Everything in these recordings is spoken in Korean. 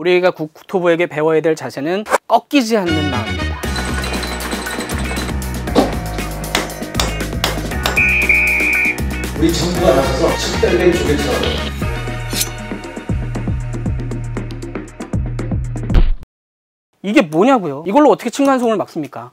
우리가 국토부에게 배워야 될 자세는 꺾이지 않는 마음입니다. 우리 정부가 나서서 식별된 조개처럼 이게 뭐냐고요? 이걸로 어떻게 층간소음을 막습니까?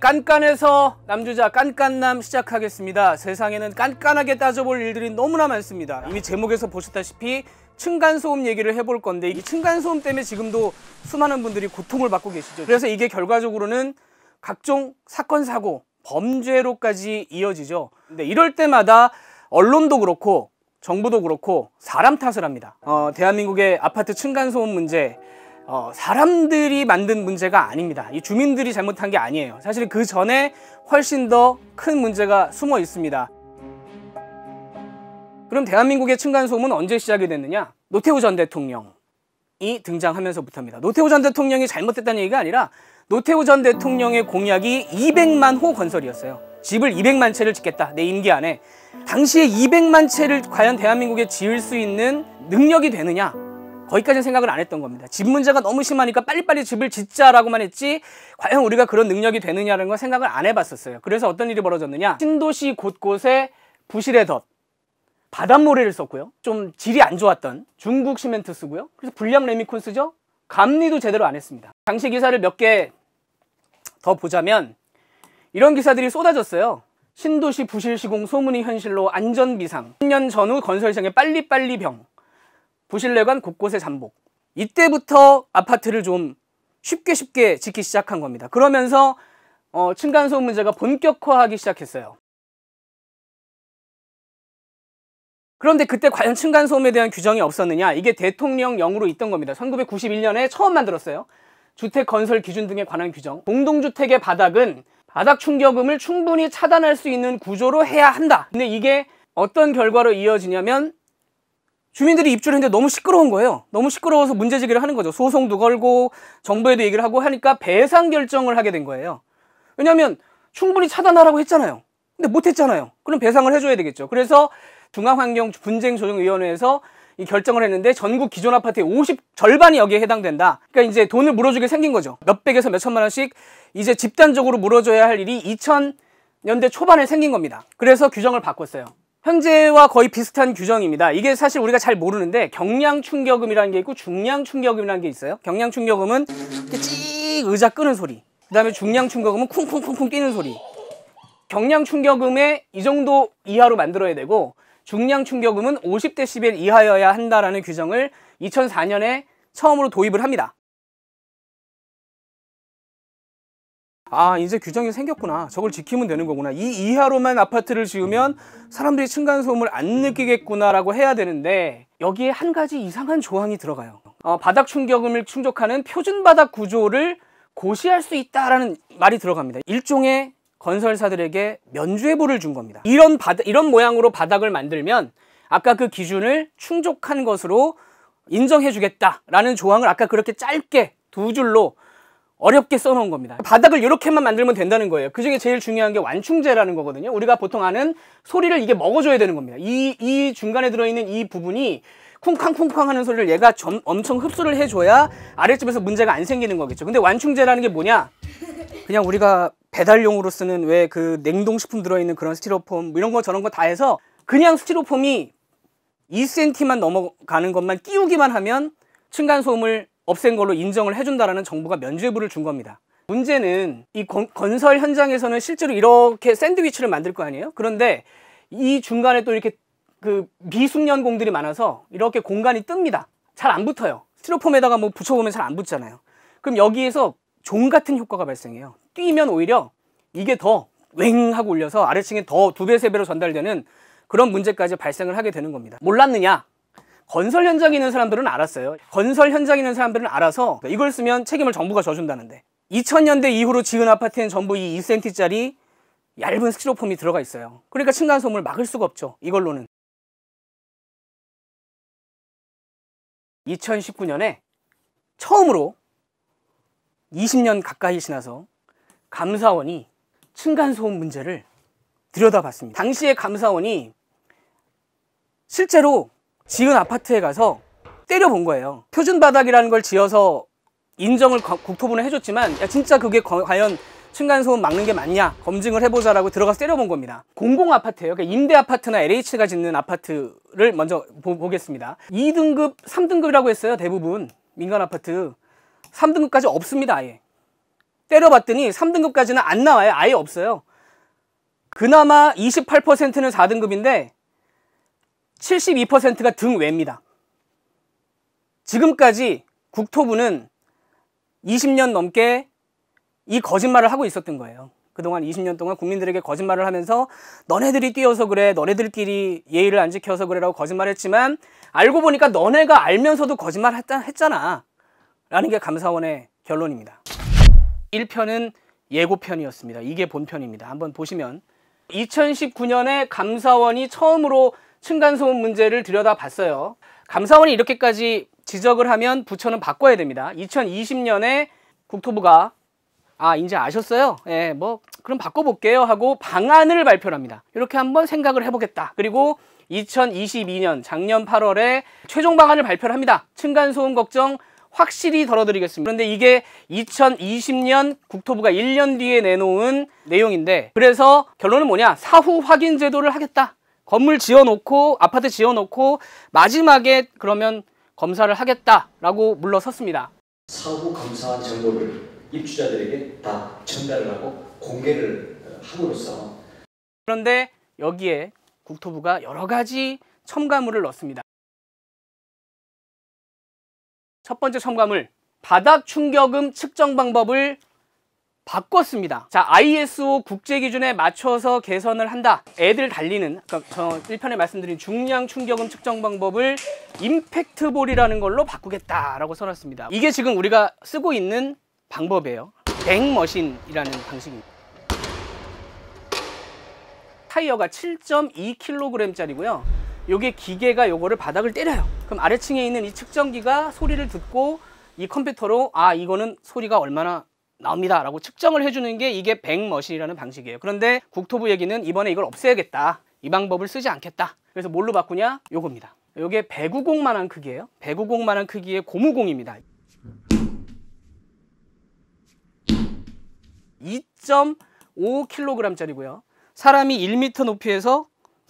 깐깐해서 남주자 깐깐남 시작하겠습니다. 세상에는 깐깐하게 따져볼 일들이 너무나 많습니다. 이미 제목에서 보셨다시피 층간소음 얘기를 해볼 건데 이 층간소음 때문에 지금도 수많은 분들이 고통을 받고 계시죠. 그래서 이게 결과적으로는 각종 사건 사고 범죄로까지 이어지죠. 근데 이럴 때마다 언론도 그렇고 정부도 그렇고 사람 탓을 합니다. 어, 대한민국의 아파트 층간소음 문제 어, 사람들이 만든 문제가 아닙니다. 이 주민들이 잘못한 게 아니에요. 사실 그 전에 훨씬 더 큰 문제가 숨어 있습니다. 그럼 대한민국의 층간소음은 언제 시작이 됐느냐? 노태우 전 대통령이 등장하면서부터입니다. 노태우 전 대통령이 잘못됐다는 얘기가 아니라 노태우 전 대통령의 공약이 200만 호 건설이었어요. 집을 200만 채를 짓겠다. 내 임기 안에. 당시에 200만 채를 과연 대한민국에 지을 수 있는 능력이 되느냐? 거기까지는 생각을 안 했던 겁니다. 집 문제가 너무 심하니까 빨리빨리 집을 짓자라고만 했지 과연 우리가 그런 능력이 되느냐라는 걸 생각을 안 해봤었어요. 그래서 어떤 일이 벌어졌느냐? 신도시 곳곳에 부실의 덫, 바닷모래를 썼고요. 좀 질이 안 좋았던 중국 시멘트 쓰고요. 그래서 불량 레미콘 쓰죠. 감리도 제대로 안 했습니다. 당시 기사를 몇 개 더 보자면 이런 기사들이 쏟아졌어요. 신도시 부실 시공 소문이 현실로 안전 비상. 10년 전후 건설 시장의 빨리빨리 병. 부실내관 곳곳에 잠복. 이때부터 아파트를 좀 쉽게 쉽게 짓기 시작한 겁니다. 그러면서 어, 층간소음 문제가 본격화하기 시작했어요. 그런데 그때 과연 층간소음에 대한 규정이 없었느냐? 이게 대통령령으로 있던 겁니다. 1991년에 처음 만들었어요. 주택 건설 기준 등에 관한 규정. 공동주택의 바닥은 바닥 충격음을 충분히 차단할 수 있는 구조로 해야 한다. 근데 이게 어떤 결과로 이어지냐면 주민들이 입주를 했는데 너무 시끄러운 거예요. 너무 시끄러워서 문제 제기를 하는 거죠. 소송도 걸고 정부에도 얘기를 하고 하니까 배상 결정을 하게 된 거예요. 왜냐하면 충분히 차단하라고 했잖아요. 근데 못했잖아요. 그럼 배상을 해줘야 되겠죠. 그래서 중앙환경 분쟁 조정위원회에서 이 결정을 했는데 전국 기존 아파트의 50 절반이 여기에 해당된다. 그러니까 이제 돈을 물어주게 생긴 거죠. 몇백에서 몇천만 원씩 이제 집단적으로 물어줘야 할 일이 2000년대 초반에 생긴 겁니다. 그래서 규정을 바꿨어요. 현재와 거의 비슷한 규정입니다. 이게 사실 우리가 잘 모르는데 경량 충격음이라는 게 있고 중량 충격음이라는 게 있어요. 경량 충격음은 찍 의자 끄는 소리. 그다음에 중량 충격음은 쿵쿵쿵쿵 뛰는 소리. 경량 충격음에 이 정도 이하로 만들어야 되고 중량 충격음은 50데시벨 이하여야 한다라는 규정을 2004년에 처음으로 도입을 합니다. 아 이제 규정이 생겼구나. 저걸 지키면 되는 거구나. 이 이하로만 아파트를 지으면 사람들이 층간소음을 안 느끼겠구나 라고 해야 되는데 여기에 한 가지 이상한 조항이 들어가요. 어, 바닥 충격음을 충족하는 표준 바닥 구조를 고시할 수 있다라는 말이 들어갑니다. 일종의 건설사들에게 면죄부를 준 겁니다 이런 바닥, 이런 모양으로 바닥을 만들면 아까 그 기준을 충족한 것으로 인정해 주겠다라는 조항을 아까 그렇게 짧게 두 줄로 어렵게 써놓은 겁니다. 바닥을 이렇게만 만들면 된다는 거예요. 그 중에 제일 중요한 게 완충제라는 거거든요. 우리가 보통 아는 소리를 이게 먹어줘야 되는 겁니다. 이, 이 중간에 들어있는 이 부분이 쿵쾅쿵쾅 하는 소리를 얘가 점, 엄청 흡수를 해줘야 아랫집에서 문제가 안 생기는 거겠죠. 근데 완충제라는 게 뭐냐? 그냥 우리가 배달용으로 쓰는 왜 그 냉동식품 들어있는 그런 스티로폼 뭐 이런 거 저런 거 다 해서 그냥 스티로폼이 2cm만 넘어가는 것만 끼우기만 하면 층간소음을 없앤 걸로 인정을 해준다라는 정부가 면죄부를 준 겁니다. 문제는 이 건, 건설 현장에서는 실제로 이렇게 샌드위치를 만들 거 아니에요? 그런데 이 중간에 또 이렇게 그 미숙련공들이 많아서 이렇게 공간이 뜹니다. 잘 안 붙어요. 스티로폼에다가 뭐 붙여보면 잘 안 붙잖아요. 그럼 여기에서 종 같은 효과가 발생해요. 뛰면 오히려 이게 더 웽 하고 울려서 아래층에 더 두 배, 세 배로 전달되는 그런 문제까지 발생을 하게 되는 겁니다. 몰랐느냐? 건설 현장에 있는 사람들은 알았어요. 건설 현장에 있는 사람들은 알아서 이걸 쓰면 책임을 정부가 져준다는데 2000년대 이후로 지은 아파트엔 전부 이 2cm짜리 얇은 스티로폼이 들어가 있어요. 그러니까 층간소음을 막을 수가 없죠. 이걸로는. 2019년에 처음으로 20년 가까이 지나서 감사원이 층간소음 문제를 들여다봤습니다. 당시에 감사원이 실제로 지은 아파트에 가서 때려본 거예요. 표준 바닥이라는 걸 지어서 인정을 거- 국토부는 해줬지만 야 진짜 그게 거- 과연 층간소음 막는 게 맞냐 검증을 해보자라고 들어가서 때려본 겁니다. 공공 아파트예요. 그러니까 임대 아파트나 LH가 짓는 아파트를 먼저 보, 겠습니다 2등급, 3등급이라고 했어요. 대부분 민간 아파트 3등급까지 없습니다. 아예 때려봤더니 3등급까지는 안 나와요. 아예 없어요. 그나마 28%는 4등급인데 72%가 등외입니다. 지금까지 국토부는 20년 넘게 이 거짓말을 하고 있었던 거예요. 그동안 20년 동안 국민들에게 거짓말을 하면서 너네들이 뛰어서 그래, 너네들끼리 예의를 안 지켜서 그래라고 거짓말했지만 알고 보니까 너네가 알면서도 거짓말 했잖아. 라는 게 감사원의 결론입니다. 1편은 예고편이었습니다. 이게 본편입니다. 한번 보시면 2019년에 감사원이 처음으로 층간소음 문제를 들여다봤어요. 감사원이 이렇게까지 지적을 하면 부처는 바꿔야 됩니다. 2020년에 국토부가 아 이제 아셨어요? 예, 뭐 그럼 바꿔볼게요 하고 방안을 발표합니다. 이렇게 한번 생각을 해보겠다. 그리고 2022년 작년 8월에 최종 방안을 발표를 합니다. 층간소음 걱정 확실히 덜어드리겠습니다. 그런데 이게 2020년 국토부가 1년 뒤에 내놓은 내용인데 그래서 결론은 뭐냐? 사후 확인 제도를 하겠다. 건물 지어놓고 아파트 지어놓고 마지막에 그러면 검사를 하겠다라고 물러섰습니다. 사후 검사한 정보를 입주자들에게 다 전달을 하고 공개를 어, 함으로써 그런데 여기에 국토부가 여러 가지 첨가물을 넣습니다. 첫 번째 첨가물 바닥 충격음 측정 방법을 바꿨습니다. 자, ISO 국제 기준에 맞춰서 개선을 한다. 애들 달리는 아까 저 1편에 말씀드린 중량 충격음 측정 방법을 임팩트 볼이라는 걸로 바꾸겠다라고 써놨습니다. 이게 지금 우리가 쓰고 있는 방법이에요. 뱅머신이라는 방식입니다. 타이어가 7.2kg짜리고요. 요게 기계가 요거를 바닥을 때려요. 그럼 아래층에 있는 이 측정기가 소리를 듣고 이 컴퓨터로 아 이거는 소리가 얼마나 나옵니다 라고 측정을 해주는 게 이게 백머신이라는 방식이에요. 그런데 국토부 얘기는 이번에 이걸 없애야겠다. 이 방법을 쓰지 않겠다. 그래서 뭘로 바꾸냐? 요겁니다. 요게 배구공만한 크기예요. 배구공만한 크기의 고무공입니다. 2.5kg짜리고요. 사람이 1m 높이에서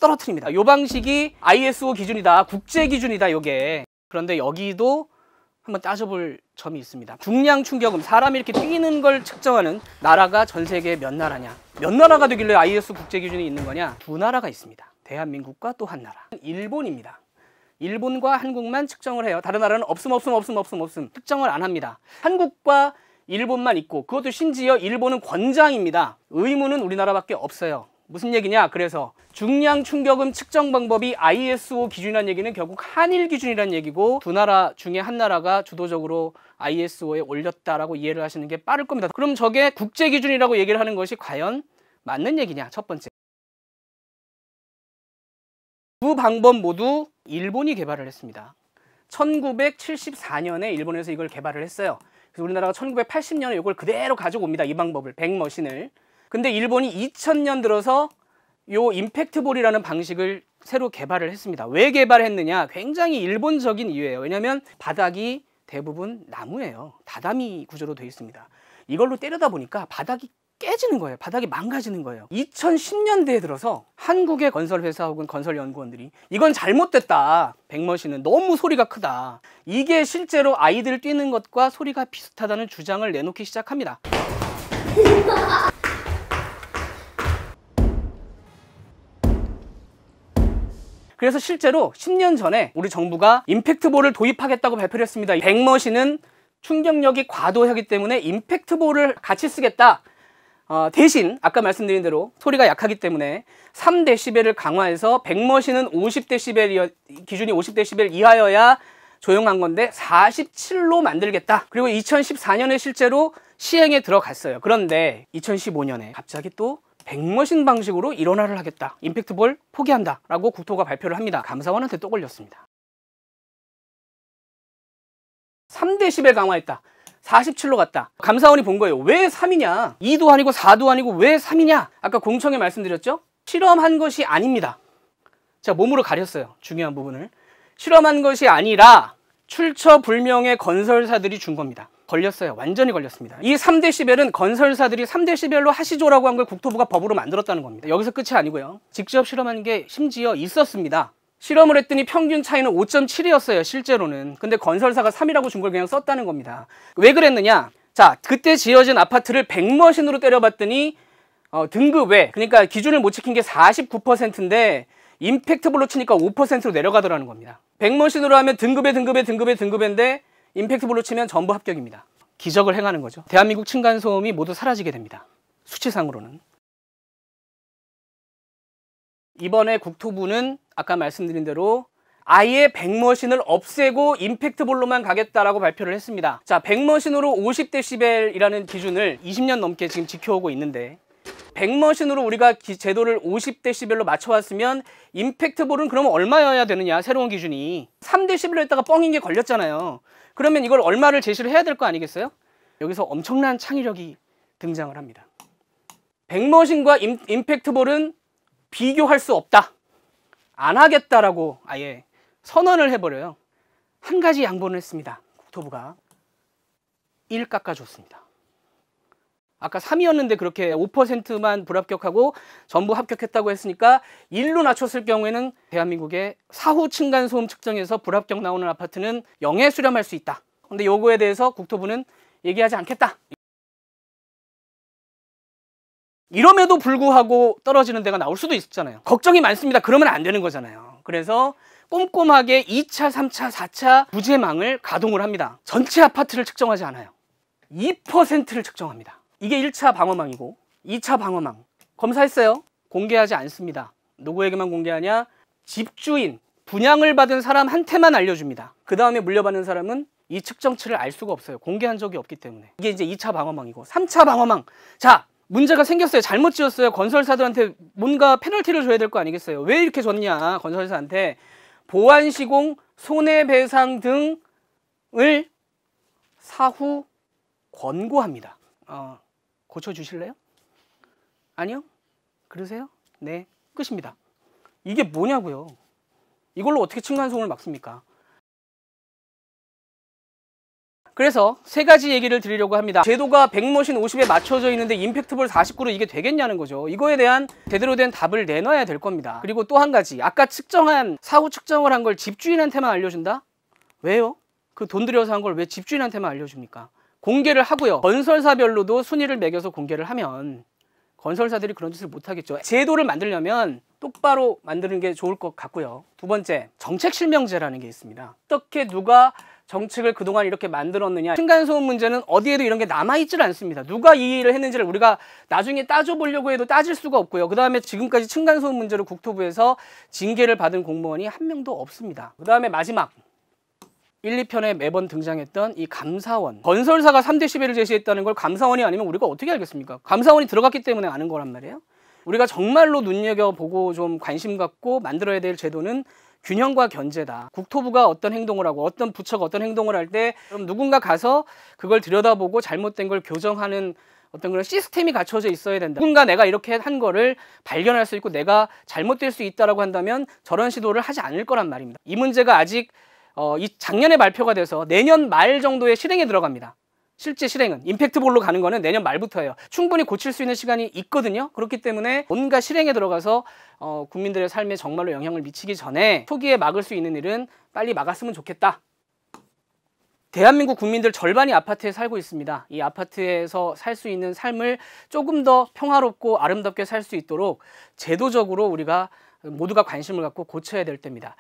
떨어뜨립니다. 이 방식이 ISO 기준이다. 국제 기준이다. 요게. 그런데 여기도 한번 따져볼 점이 있습니다. 중량 충격음, 사람이 이렇게 뛰는 걸 측정하는 나라가 전 세계에 몇 나라냐? 몇 나라가 되길래 ISO 국제 기준이 있는 거냐? 두 나라가 있습니다. 대한민국과 또 한 나라. 일본입니다. 일본과 한국만 측정을 해요. 다른 나라는 없음 없음 없음 없음 없음 측정을 안 합니다. 한국과 일본만 있고 그것도 심지어 일본은 권장입니다. 의무는 우리나라밖에 없어요. 무슨 얘기냐? 그래서 중량 충격음 측정 방법이 ISO 기준이라는 얘기는 결국 한일 기준이라는 얘기고 두 나라 중에 한 나라가 주도적으로 ISO에 올렸다라고 이해를 하시는 게 빠를 겁니다. 그럼 저게 국제 기준이라고 얘기를 하는 것이 과연 맞는 얘기냐? 첫 번째. 두 방법 모두 일본이 개발을 했습니다. 1974년에 일본에서 이걸 개발을 했어요. 그래서 우리나라가 1980년에 이걸 그대로 가지고 옵니다. 이 방법을, 백머신을. 근데 일본이 2000년 들어서 요 임팩트볼이라는 방식을 새로 개발을 했습니다. 왜 개발했느냐? 굉장히 일본적인 이유예요. 왜냐하면 바닥이 대부분 나무예요. 다다미 구조로 되어 있습니다. 이걸로 때려다 보니까 바닥이 깨지는 거예요. 바닥이 망가지는 거예요. 2010년대에 들어서 한국의 건설 회사 혹은 건설 연구원들이 이건 잘못됐다. 백머신은 너무 소리가 크다. 이게 실제로 아이들 뛰는 것과 소리가 비슷하다는 주장을 내놓기 시작합니다. 그래서 실제로 10년 전에 우리 정부가 임팩트볼을 도입하겠다고 발표를 했습니다. 백머신은 충격력이 과도하기 때문에 임팩트볼을 같이 쓰겠다. 어, 대신 아까 말씀드린 대로 소리가 약하기 때문에 3dB를 강화해서 백머신은 50dB 기준이 50dB 이하여야 조용한 건데 47로 만들겠다. 그리고 2014년에 실제로 시행에 들어갔어요. 그런데 2015년에 갑자기 또 백머신 방식으로 일원화를 하겠다. 임팩트볼 포기한다. 라고 국토가 발표를 합니다. 감사원한테 또 걸렸습니다. 3dB 강화했다. 47로 갔다. 감사원이 본 거예요. 왜 3이냐? 2도 아니고 4도 아니고 왜 3이냐? 아까 공청에 말씀드렸죠? 실험한 것이 아닙니다. 제가 몸으로 가렸어요. 중요한 부분을. 실험한 것이 아니라 출처 불명의 건설사들이 준 겁니다. 걸렸어요. 완전히 걸렸습니다. 이 3데시벨은 건설사들이 3데시벨로 하시조라고 한 걸 국토부가 법으로 만들었다는 겁니다. 여기서 끝이 아니고요. 직접 실험한 게 심지어 있었습니다. 실험을 했더니 평균 차이는 5.7이었어요. 실제로는. 근데 건설사가 3이라고 준 걸 그냥 썼다는 겁니다. 왜 그랬느냐? 자, 그때 지어진 아파트를 100머신으로 때려봤더니 어, 등급 외 그러니까 기준을 못 지킨 게 49%인데 임팩트블로 치니까 5%로 내려가더라는 겁니다. 100머신으로 하면 등급에 등급에 등급에 등급인데 임팩트블로 치면 전부 합격입니다. 기적을 행하는 거죠. 대한민국 층간소음이 모두 사라지게 됩니다. 수치상으로는. 이번에 국토부는 아까 말씀드린 대로 아예 100머신을 없애고 임팩트볼로만 가겠다라고 발표를 했습니다. 자, 100머신으로 50데시벨이라는 기준을 20년 넘게 지금 지켜오고 있는데 100머신으로 우리가 기- 제도를 50데시벨로 맞춰왔으면 임팩트볼은 그러면 얼마여야 되느냐 새로운 기준이 3데시벨로 했다가 뻥인 게 걸렸잖아요. 그러면 이걸 얼마를 제시를 해야 될 거 아니겠어요? 여기서 엄청난 창의력이 등장을 합니다. 100머신과 임, 임팩트볼은 비교할 수 없다. 안 하겠다라고 아예 선언을 해버려요. 한 가지 양보를 했습니다. 국토부가 1 깎아줬습니다. 아까 3이었는데 그렇게 5%만 불합격하고 전부 합격했다고 했으니까 1로 낮췄을 경우에는 대한민국의 사후 층간소음 측정에서 불합격 나오는 아파트는 0에 수렴할 수 있다. 근데 요거에 대해서 국토부는 얘기하지 않겠다. 이럼에도 불구하고 떨어지는 데가 나올 수도 있잖아요. 걱정이 많습니다. 그러면 안 되는 거잖아요. 그래서 꼼꼼하게 2차, 3차, 4차 부재망을 가동을 합니다. 전체 아파트를 측정하지 않아요. 2%를 측정합니다. 이게 1차 방어망이고 2차 방어망 검사했어요. 공개하지 않습니다. 누구에게만 공개하냐? 집주인, 분양을 받은 사람한테만 알려줍니다. 그 다음에 물려받는 사람은 이 측정치를 알 수가 없어요. 공개한 적이 없기 때문에. 이게 이제 2차 방어망이고 3차 방어망. 자, 문제가 생겼어요. 잘못 지었어요. 건설사들한테 뭔가 페널티를 줘야 될 거 아니겠어요. 왜 이렇게 줬냐? 건설사한테 보안 시공, 손해배상 등을 사후 권고합니다. 어, 고쳐주실래요? 아니요? 그러세요? 네. 끝입니다. 이게 뭐냐고요? 이걸로 어떻게 층간소음을 막습니까? 그래서 세 가지 얘기를 드리려고 합니다. 제도가 100머신 50에 맞춰져 있는데 임팩트볼 49로 이게 되겠냐는 거죠. 이거에 대한 제대로 된 답을 내놔야 될 겁니다. 그리고 또 한 가지. 아까 측정한 사후 측정을 한 걸 집주인한테만 알려준다? 왜요? 그 돈 들여서 한 걸 왜 집주인한테만 알려줍니까? 공개를 하고요. 건설사별로도 순위를 매겨서 공개를 하면 건설사들이 그런 짓을 못 하겠죠. 제도를 만들려면 똑바로 만드는 게 좋을 것 같고요. 두 번째, 정책 실명제라는 게 있습니다. 어떻게 누가 정책을 그동안 이렇게 만들었느냐. 층간소음 문제는 어디에도 이런 게 남아있질 않습니다. 누가 이 일을 했는지를 우리가 나중에 따져보려고 해도 따질 수가 없고요. 그 다음에 지금까지 층간소음 문제로 국토부에서 징계를 받은 공무원이 한 명도 없습니다. 그 다음에 마지막. 1, 2편에 매번 등장했던 이 감사원. 건설사가 3대 11을 제시했다는 걸 감사원이 아니면 우리가 어떻게 알겠습니까? 감사원이 들어갔기 때문에 아는 거란 말이에요. 우리가 정말로 눈여겨보고 좀 관심 갖고 만들어야 될 제도는 균형과 견제다. 국토부가 어떤 행동을 하고 어떤 부처가 어떤 행동을 할때 그럼 누군가 가서 그걸 들여다보고 잘못된 걸 교정하는 어떤 그런 시스템이 갖춰져 있어야 된다. 누군가 내가 이렇게 한 거를 발견할 수 있고 내가 잘못될 수 있다라고 한다면 저런 시도를 하지 않을 거란 말입니다. 이 문제가 아직 어, 이 작년에 발표가 돼서 내년 말 정도에 실행에 들어갑니다. 실제 실행은 임팩트 볼로 가는 거는 내년 말부터예요. 충분히 고칠 수 있는 시간이 있거든요. 그렇기 때문에 뭔가 실행에 들어가서 어, 국민들의 삶에 정말로 영향을 미치기 전에 초기에 막을 수 있는 일은 빨리 막았으면 좋겠다. 대한민국 국민들 절반이 아파트에 살고 있습니다. 이 아파트에서 살 수 있는 삶을 조금 더 평화롭고 아름답게 살 수 있도록 제도적으로 우리가 모두가 관심을 갖고 고쳐야 될 때입니다.